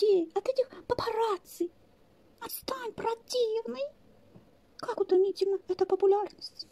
детей от этих папарацци. Отстань, противный. Как утомительна эта популярность.